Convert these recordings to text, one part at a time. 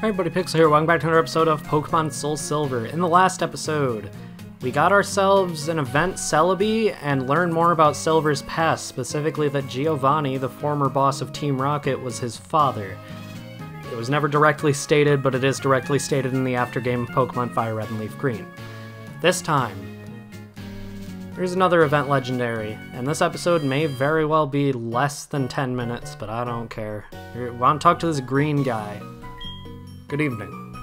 Buddy Pixel here. Welcome back to another episode of Pokemon Soul Silver. In the last episode, we got ourselves an event Celebi and learned more about Silver's past, specifically that Giovanni, the former boss of Team Rocket, was his father. It was never directly stated, but it is directly stated in the aftergame of Pokemon Fire Red and Leaf Green. This time, there's another event legendary, and this episode may very well be less than 10 minutes, but I don't care. Want to talk to this green guy. Good evening.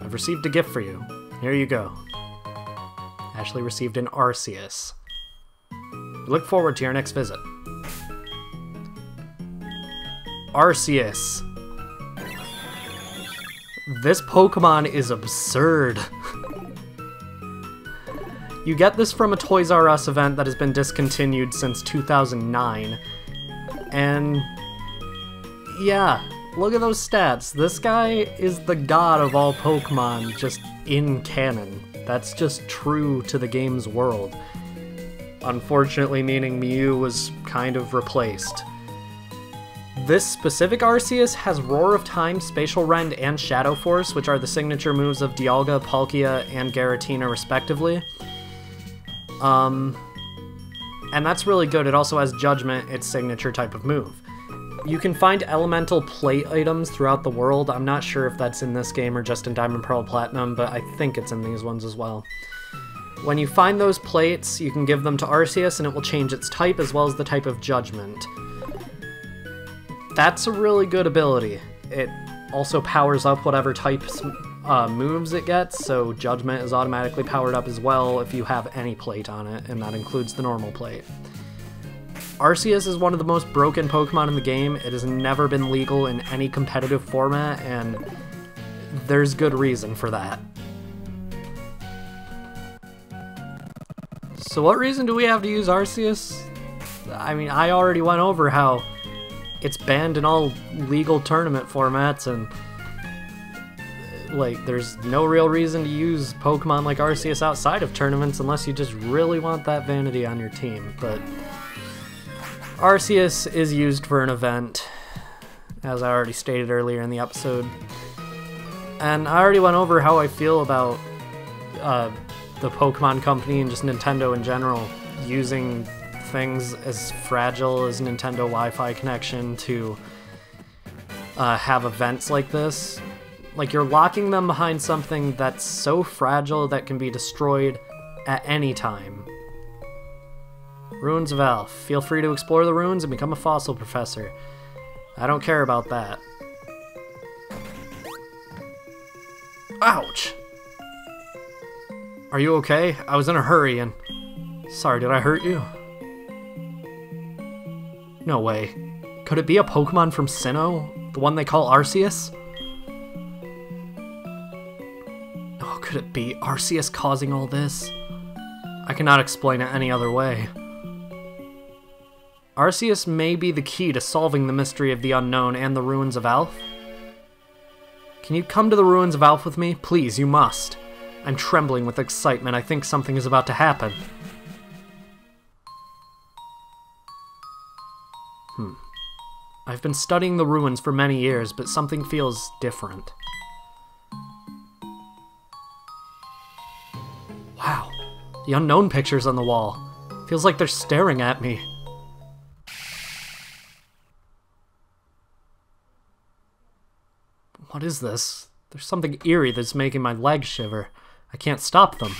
I've received a gift for you. Here you go. Ashley received an Arceus. We look forward to your next visit. Arceus. This Pokemon is absurd. you get this from a Toys R Us event that has been discontinued since 2009. And yeah, look at those stats. This guy is the god of all Pokemon just in canon. That's just true to the game's world. Unfortunately, meaning Mew was kind of replaced. This specific Arceus has Roar of Time, Spatial Rend, and Shadow Force, which are the signature moves of Dialga, Palkia, and Giratina, respectively. Um, and that's really good. It also has Judgment, its signature type of move. You can find elemental plate items throughout the world. I'm not sure if that's in this game or just in Diamond Pearl Platinum, but I think it's in these ones as well. When you find those plates, you can give them to Arceus and it will change its type as well as the type of Judgment. That's a really good ability. It also powers up whatever type uh, moves it gets, so Judgment is automatically powered up as well if you have any plate on it, and that includes the normal plate. Arceus is one of the most broken Pokemon in the game. It has never been legal in any competitive format, and there's good reason for that. So what reason do we have to use Arceus? I mean, I already went over how it's banned in all legal tournament formats, and like, there's no real reason to use Pokemon like Arceus outside of tournaments unless you just really want that vanity on your team, but... Arceus is used for an event, as I already stated earlier in the episode. And I already went over how I feel about uh, the Pokemon Company and just Nintendo in general using things as fragile as Nintendo Wi-Fi connection to uh, have events like this. Like you're locking them behind something that's so fragile that can be destroyed at any time. Ruins of Alph. Feel free to explore the ruins and become a fossil professor. I don't care about that. Ouch! Are you okay? I was in a hurry and... Sorry, did I hurt you? No way. Could it be a Pokemon from Sinnoh? The one they call Arceus? Oh, could it be Arceus causing all this? I cannot explain it any other way. Arceus may be the key to solving the mystery of the Unown and the ruins of Alph. Can you come to the ruins of Alph with me? Please, you must. I'm trembling with excitement. I think something is about to happen. Hmm. I've been studying the ruins for many years, but something feels different. Wow. The Unown pictures on the wall. Feels like they're staring at me. What is this? There's something eerie that's making my legs shiver. I can't stop them.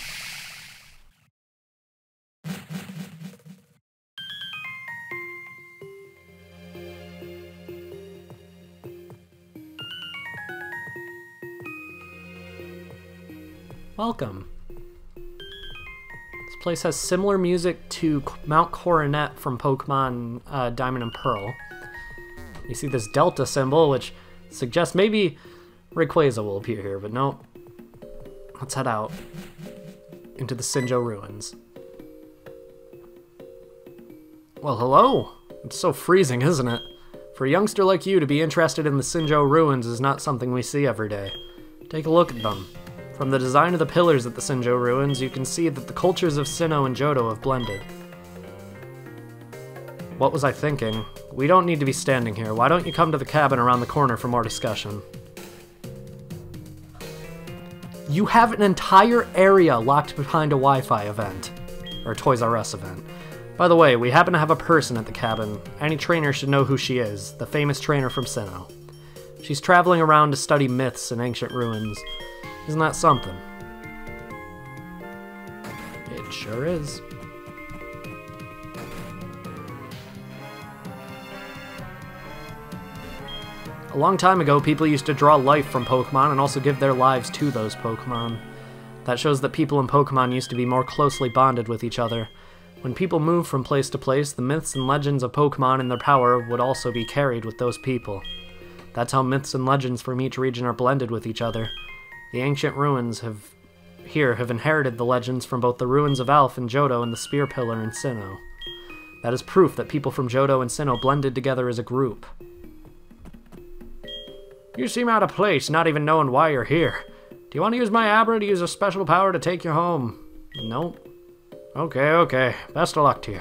Welcome. This place has similar music to Mount Coronet from Pokemon uh, Diamond and Pearl. You see this delta symbol, which suggests maybe Rayquaza will appear here, but no. Let's head out into the Sinjoh ruins. Well, hello! It's so freezing, isn't it? For a youngster like you to be interested in the Sinjoh ruins is not something we see every day. Take a look at them. From the design of the pillars at the Sinjoh ruins, you can see that the cultures of Sinnoh and Johto have blended. What was I thinking? We don't need to be standing here. Why don't you come to the cabin around the corner for more discussion? You have an entire area locked behind a Wi-Fi event. Or Toys R Us event. By the way, we happen to have a person at the cabin. Any trainer should know who she is, the famous trainer from Sinnoh. She's traveling around to study myths and ancient ruins. Isn't that something? It sure is. A long time ago, people used to draw life from Pokemon and also give their lives to those Pokemon. That shows that people and Pokemon used to be more closely bonded with each other. When people moved from place to place, the myths and legends of Pokemon and their power would also be carried with those people. That's how myths and legends from each region are blended with each other. The ancient ruins have here have inherited the legends from both the ruins of Alph and Johto and the Spear Pillar in Sinnoh. That is proof that people from Johto and Sinnoh blended together as a group. You seem out of place, not even knowing why you're here. Do you want to use my Abra to use a special power to take you home? Nope. Okay, okay. Best of luck to you.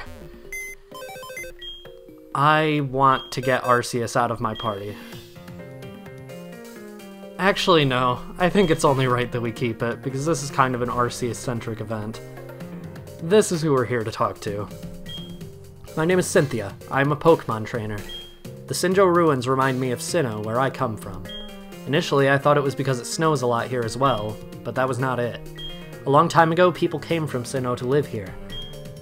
I want to get Arceus out of my party. Actually, no. I think it's only right that we keep it, because this is kind of an Arceus-centric event. This is who we're here to talk to. My name is Cynthia. I'm a Pokemon trainer. The Sinjoh ruins remind me of Sinnoh, where I come from. Initially, I thought it was because it snows a lot here as well, but that was not it. A long time ago, people came from Sinnoh to live here.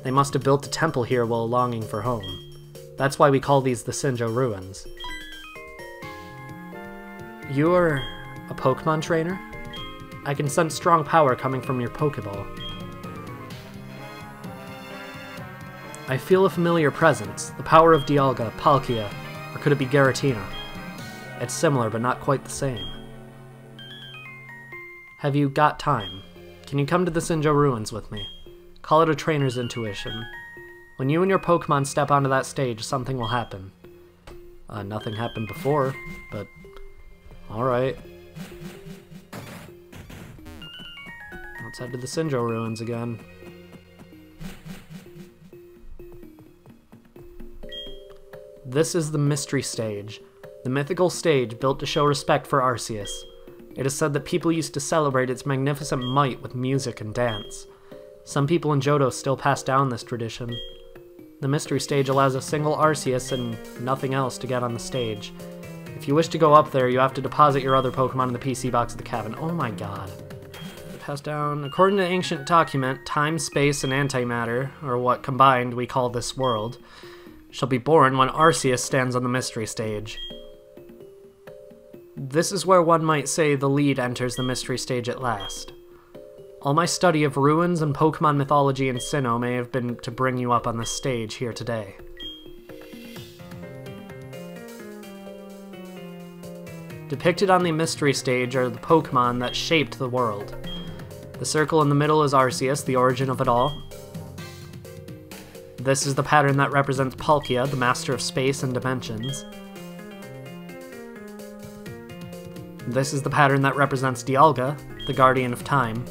They must have built a temple here while longing for home. That's why we call these the Sinjoh ruins. You're a Pokemon trainer? I can sense strong power coming from your Pokeball. I feel a familiar presence, the power of Dialga, Palkia, or could it be Giratina? It's similar, but not quite the same. Have you got time? Can you come to the Sinjoh Ruins with me? Call it a trainer's intuition. When you and your Pokemon step onto that stage, something will happen. Uh, nothing happened before, but... Alright. Let's head to the Sinjoh Ruins again. This is the Mystery Stage, the mythical stage built to show respect for Arceus. It is said that people used to celebrate its magnificent might with music and dance. Some people in Johto still pass down this tradition. The Mystery Stage allows a single Arceus and nothing else to get on the stage. If you wish to go up there, you have to deposit your other Pokemon in the PC box of the cabin. Oh my god. Pass down. According to ancient document, time, space, and antimatter, or what combined we call this world, shall be born when Arceus stands on the mystery stage. This is where one might say the lead enters the mystery stage at last. All my study of ruins and Pokemon mythology in Sinnoh may have been to bring you up on this stage here today. Depicted on the mystery stage are the Pokemon that shaped the world. The circle in the middle is Arceus, the origin of it all. This is the pattern that represents Palkia, the master of space and dimensions. This is the pattern that represents Dialga, the guardian of time.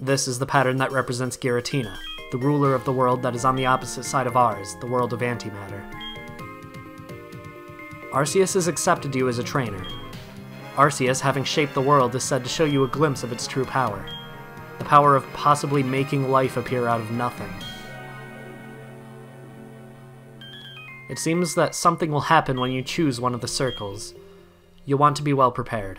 This is the pattern that represents Giratina, the ruler of the world that is on the opposite side of ours, the world of antimatter. Arceus has accepted you as a trainer. Arceus, having shaped the world, is said to show you a glimpse of its true power the power of possibly making life appear out of nothing. It seems that something will happen when you choose one of the circles. You'll want to be well prepared.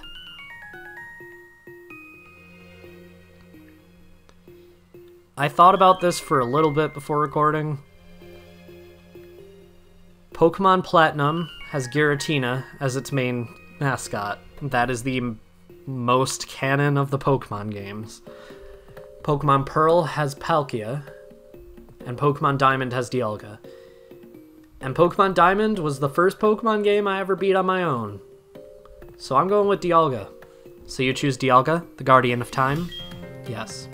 I thought about this for a little bit before recording. Pokemon Platinum has Giratina as its main mascot. That is the most canon of the Pokemon games. Pokemon Pearl has Palkia, and Pokemon Diamond has Dialga. And Pokemon Diamond was the first Pokemon game I ever beat on my own. So I'm going with Dialga. So you choose Dialga, the Guardian of Time? Yes.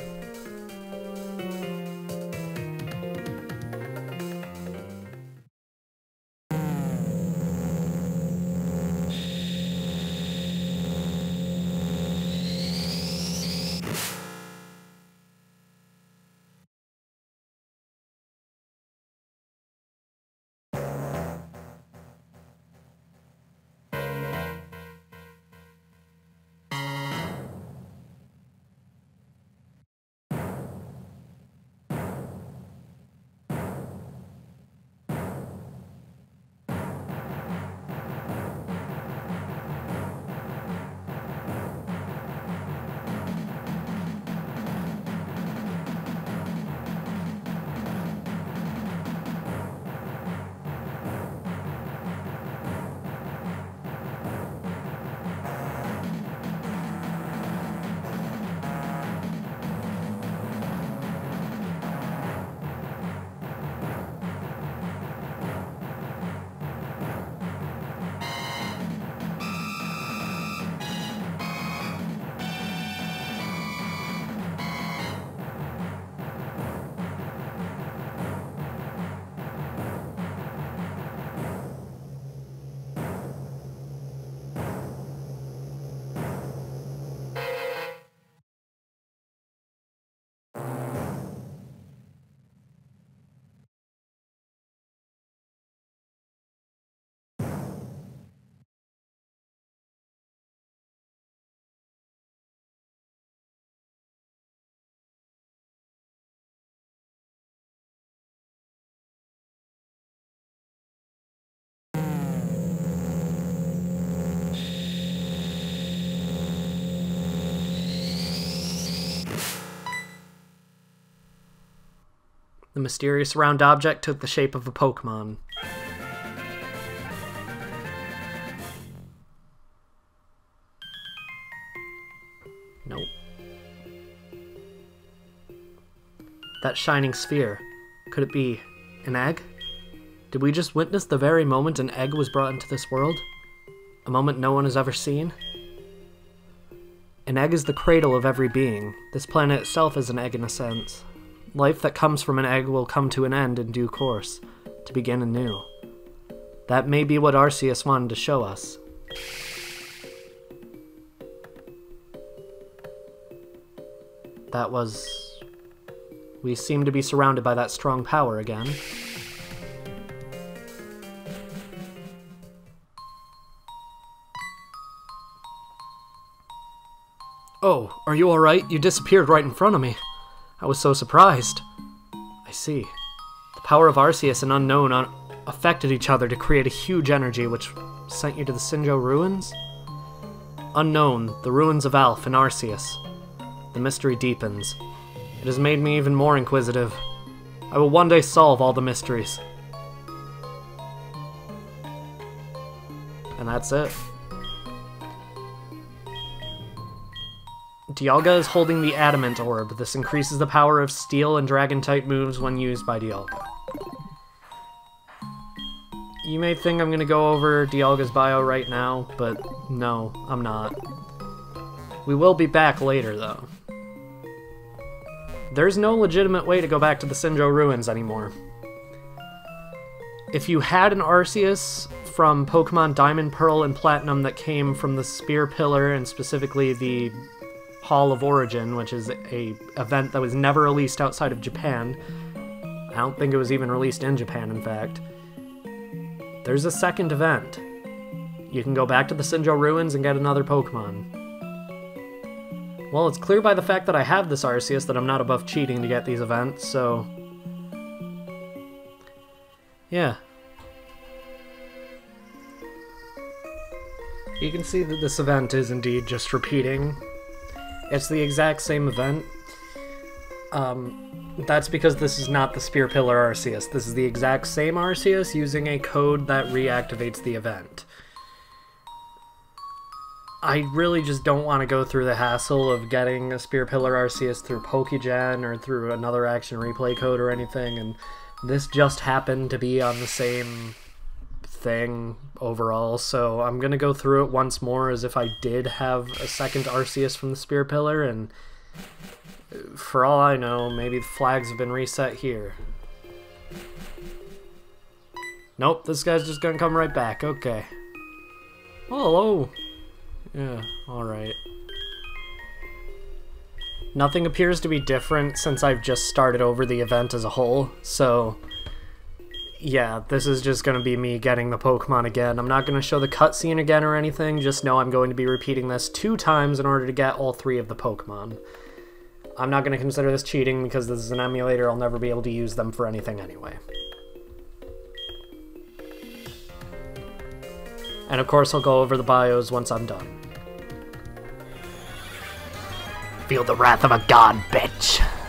The mysterious round object took the shape of a Pokemon. Nope. That shining sphere. Could it be an egg? Did we just witness the very moment an egg was brought into this world? A moment no one has ever seen? An egg is the cradle of every being. This planet itself is an egg in a sense. Life that comes from an egg will come to an end in due course, to begin anew. That may be what Arceus wanted to show us. That was... We seem to be surrounded by that strong power again. Oh, are you alright? You disappeared right in front of me. I was so surprised. I see. The power of Arceus and Unown un affected each other to create a huge energy which sent you to the Sinjoh ruins? Unown, the ruins of Alph and Arceus. The mystery deepens. It has made me even more inquisitive. I will one day solve all the mysteries. And that's it. Dialga is holding the Adamant Orb. This increases the power of Steel and Dragon-type moves when used by Dialga. You may think I'm gonna go over Dialga's bio right now, but no, I'm not. We will be back later, though. There's no legitimate way to go back to the Sinjoh ruins anymore. If you had an Arceus from Pokemon Diamond, Pearl, and Platinum that came from the Spear Pillar, and specifically the Hall of Origin, which is a event that was never released outside of Japan. I don't think it was even released in Japan, in fact. There's a second event. You can go back to the Sinjoh ruins and get another Pokemon. Well, it's clear by the fact that I have this Arceus that I'm not above cheating to get these events, so... Yeah. You can see that this event is indeed just repeating it's the exact same event. Um, that's because this is not the Spear Pillar Arceus. This is the exact same Arceus using a code that reactivates the event. I really just don't want to go through the hassle of getting a Spear Pillar Arceus through Pokegen or through another action replay code or anything, and this just happened to be on the same thing overall, so I'm gonna go through it once more as if I did have a second Arceus from the Spear Pillar, and for all I know, maybe the flags have been reset here. Nope, this guy's just gonna come right back, okay. Oh, hello! Yeah, alright. Nothing appears to be different since I've just started over the event as a whole, so yeah, this is just going to be me getting the Pokemon again. I'm not going to show the cutscene again or anything, just know I'm going to be repeating this two times in order to get all three of the Pokemon. I'm not going to consider this cheating because this is an emulator, I'll never be able to use them for anything anyway. And of course I'll go over the bios once I'm done. Feel the wrath of a god, bitch!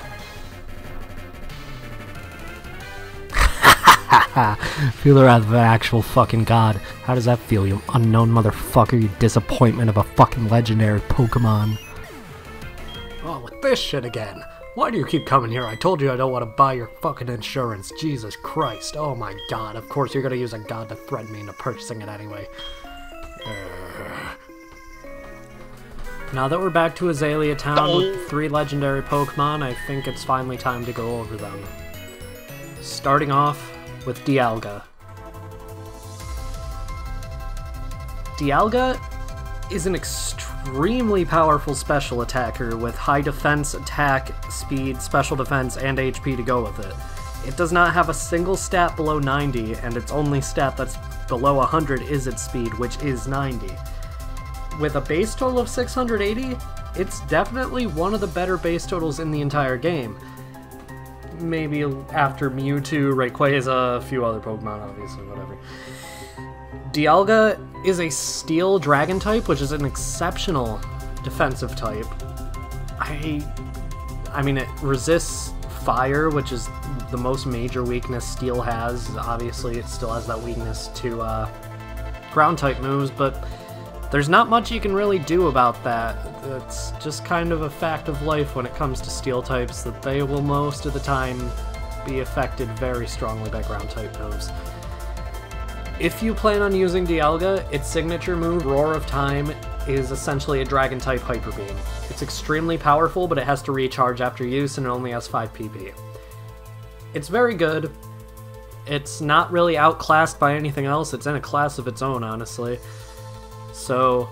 feel the wrath of an actual fucking god. How does that feel, you Unown motherfucker, you disappointment of a fucking legendary Pokemon? Oh, with this shit again. Why do you keep coming here? I told you I don't want to buy your fucking insurance. Jesus Christ. Oh my god. Of course you're gonna use a god to threaten me into purchasing it anyway. Now that we're back to Azalea Town with three legendary Pokemon, I think it's finally time to go over them. Starting off with Dialga. Dialga is an extremely powerful special attacker with high defense, attack, speed, special defense, and HP to go with it. It does not have a single stat below 90, and its only stat that's below 100 is its speed, which is 90. With a base total of 680, it's definitely one of the better base totals in the entire game maybe after Mewtwo, Rayquaza, a few other Pokemon, obviously, whatever. Dialga is a Steel Dragon type, which is an exceptional defensive type. I, I mean, it resists fire, which is the most major weakness Steel has. Obviously, it still has that weakness to uh, ground type moves, but there's not much you can really do about that. It's just kind of a fact of life when it comes to Steel types that they will most of the time be affected very strongly by ground type moves. If you plan on using Dialga, its signature move, Roar of Time, is essentially a Dragon type Hyper Beam. It's extremely powerful, but it has to recharge after use and it only has 5 PP. It's very good. It's not really outclassed by anything else, it's in a class of its own, honestly. So,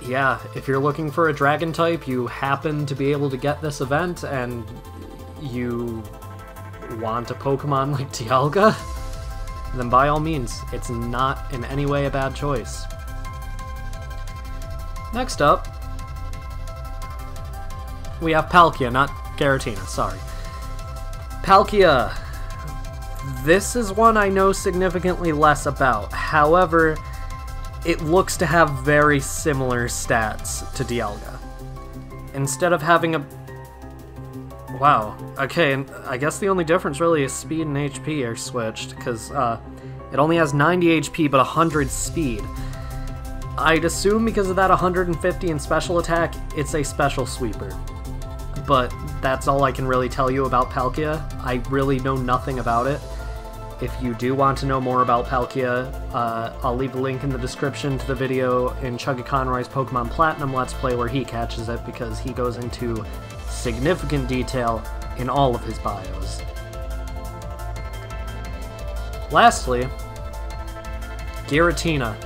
yeah, if you're looking for a Dragon type, you happen to be able to get this event, and you want a Pokemon like Dialga, then by all means, it's not in any way a bad choice. Next up, we have Palkia, not Giratina, sorry. Palkia. This is one I know significantly less about. However, it looks to have very similar stats to Dialga. Instead of having a... Wow, okay, I guess the only difference really is speed and HP are switched, because uh, it only has 90 HP but 100 speed. I'd assume because of that 150 in special attack, it's a special sweeper. But that's all I can really tell you about Palkia. I really know nothing about it. If you do want to know more about Palkia, uh, I'll leave a link in the description to the video in Chuggaconroy's Pokemon Platinum Let's Play where he catches it because he goes into significant detail in all of his bios. Lastly, Giratina.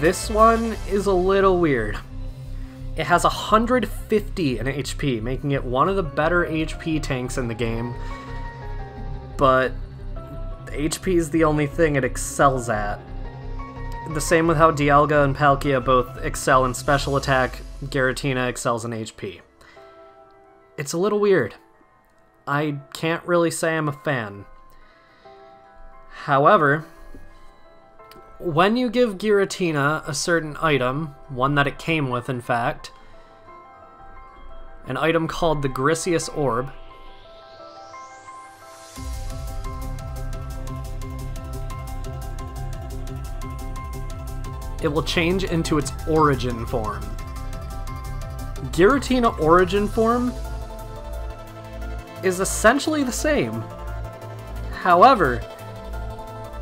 This one is a little weird. It has 150 in HP, making it one of the better HP tanks in the game. But HP is the only thing it excels at. The same with how Dialga and Palkia both excel in special attack, Giratina excels in HP. It's a little weird. I can't really say I'm a fan. However, when you give Giratina a certain item, one that it came with in fact, an item called the Griseous Orb, it will change into its origin form. Giratina origin form is essentially the same. However,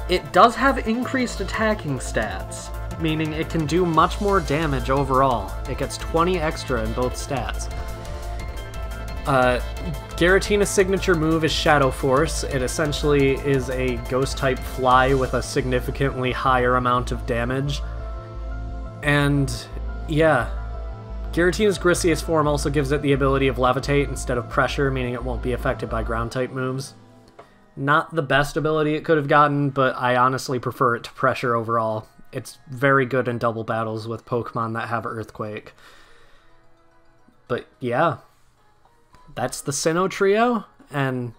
it does have increased attacking stats, meaning it can do much more damage overall. It gets 20 extra in both stats. Uh, signature move is Shadow Force. It essentially is a ghost type fly with a significantly higher amount of damage. And yeah, Giratina's Griseous form also gives it the ability of Levitate instead of Pressure, meaning it won't be affected by ground type moves. Not the best ability it could have gotten, but I honestly prefer it to Pressure overall. It's very good in double battles with Pokemon that have Earthquake. But yeah, that's the Sinnoh trio, and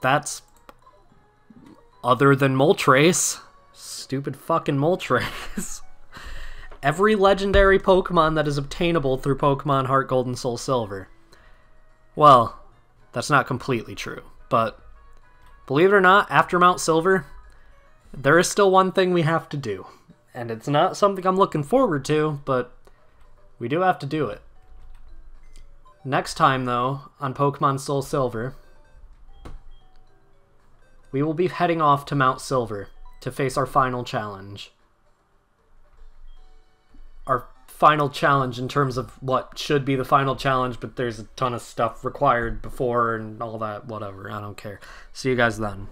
that's other than Moltres. Stupid fucking Moltres. Every legendary Pokemon that is obtainable through Pokemon Heart Gold and Soul Silver. Well, that's not completely true, but Believe it or not, after Mount Silver, there is still one thing we have to do. And it's not something I'm looking forward to, but we do have to do it. Next time, though, on Pokemon Soul Silver, we will be heading off to Mount Silver to face our final challenge. Our final challenge in terms of what should be the final challenge, but there's a ton of stuff required before and all that, whatever. I don't care. See you guys then.